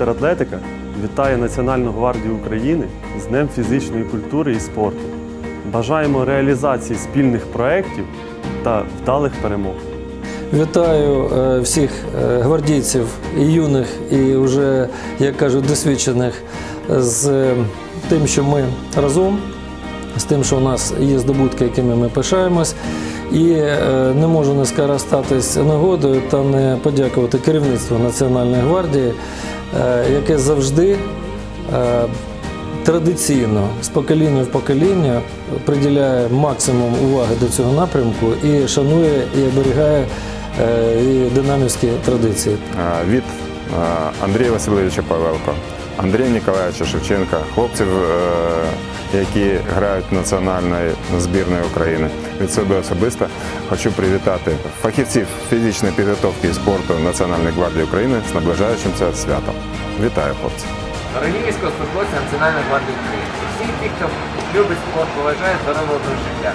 легкоатлетика вітає Національну гвардію України з Днем фізичної культури і спорту. Бажаємо реалізації спільних проєктів та вдалих перемог. Вітаю е, всіх е, гвардійців і юних, і вже, як кажуть, досвідчених з е, тим, що ми разом, з тим, що у нас є здобутки, якими ми пишаємось. І е, не можу не скористатись нагодою та не подякувати керівництву Національної гвардії, е, яке завжди е, традиційно з покоління в покоління приділяє максимум уваги до цього напрямку і шанує і оберігає і динамівські традиції. Від Андрія Васильовича Павелко, Андрія Ніколаєвича Шевченка, хлопців, які грають національної збірної України. Від себе особисто хочу привітати фахівців фізичної підготовки і спорту Національної гвардії України з наближаючимся святом. Вітаю, хлопці! Дорогі військовослужбовці Національної гвардії України, всі ті, хто любить спорт, поважає здорового життя.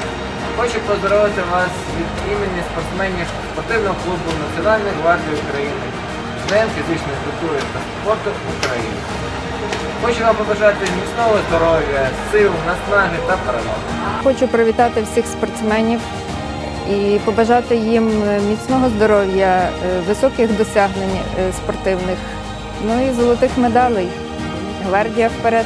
Хочу поздоровити вас від імені спортсменів спортивного клубу Національної гвардії України з фізичної культури та спорту України. Хочу вам побажати міцного здоров'я, сил, наснаги та перемоги. Хочу привітати всіх спортсменів і побажати їм е, міцного здоров'я, е, високих досягнень е, спортивних, ну і золотих медалей. Гвардія вперед!